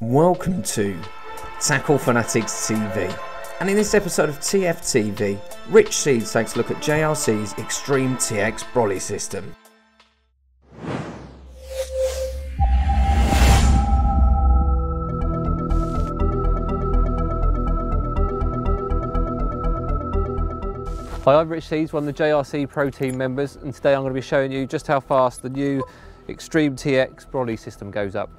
Welcome to Tackle Fanatics TV. And in this episode of TFTV, Rich Seeds takes a look at JRC's Extreme TX Brolly system. Hi, I'm Rich Seeds, one of the JRC Pro Team members, and today I'm going to be showing you just how fast the new Extreme TX Brolly system goes up.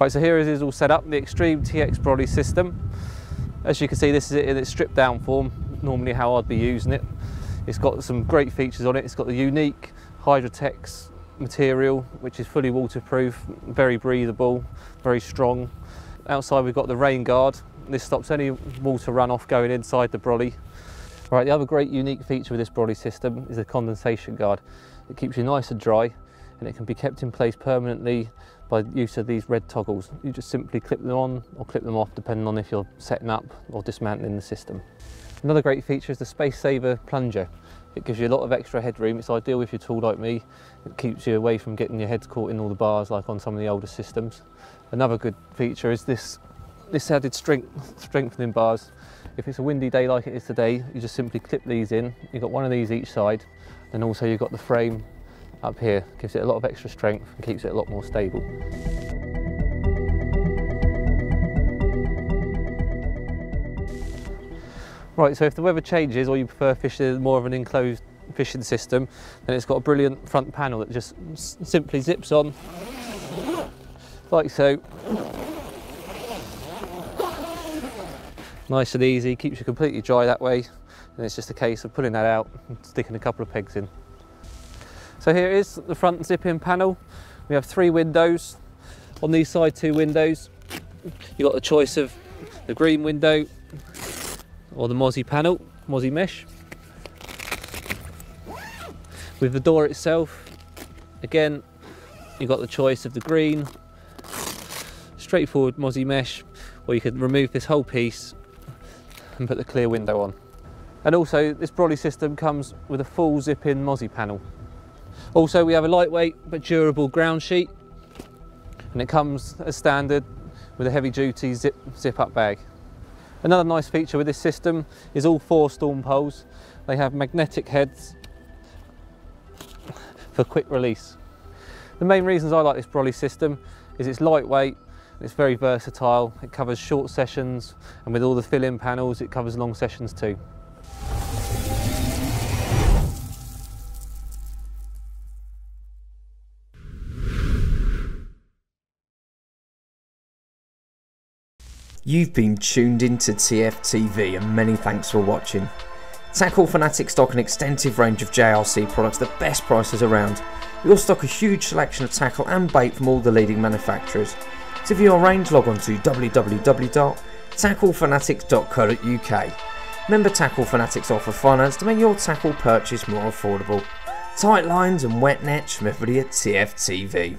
Right, so here it is all set up, the Extreme TX Brolly system. As you can see, this is it in its stripped down form, normally how I'd be using it. It's got some great features on it. It's got the unique Hydrotex material, which is fully waterproof, very breathable, very strong. Outside we've got the rain guard. This stops any water runoff going inside the brolly. Right, the other great unique feature with this brolly system is the condensation guard. It keeps you nice and dry and it can be kept in place permanently by use of these red toggles. You just simply clip them on or clip them off depending on if you're setting up or dismantling the system. Another great feature is the Space Saver plunger. It gives you a lot of extra headroom. It's ideal if you're tall like me. It keeps you away from getting your head caught in all the bars like on some of the older systems. Another good feature is this, this added strength, strengthening bars. If it's a windy day like it is today, you just simply clip these in. You've got one of these each side and also you've got the frame up here. Gives it a lot of extra strength and keeps it a lot more stable. Right, so if the weather changes or you prefer fishing more of an enclosed fishing system, then it's got a brilliant front panel that just simply zips on like so. Nice and easy, keeps you completely dry that way. And it's just a case of pulling that out and sticking a couple of pegs in. So here is the front zip-in panel. We have three windows. On these side two windows, you've got the choice of the green window or the Mozzie panel, Mozzie mesh. With the door itself, again, you've got the choice of the green, straightforward Mozzie mesh, or you could remove this whole piece and put the clear window on. And also, this brolly system comes with a full zip-in Mozzie panel. Also we have a lightweight but durable ground sheet and it comes as standard with a heavy duty zip, zip up bag. Another nice feature with this system is all four storm poles. They have magnetic heads for quick release. The main reasons I like this brolly system is it's lightweight, it's very versatile, it covers short sessions and with all the fill-in panels it covers long sessions too. You've been tuned into TFTV and many thanks for watching. Tackle Fanatics stock an extensive range of JRC products the best prices around. We also stock a huge selection of tackle and bait from all the leading manufacturers. To view our range log on to www.tacklefanatics.co.uk. Member Tackle Fanatics offer finance to make your tackle purchase more affordable. Tight lines and wet nets from everybody at TFTV.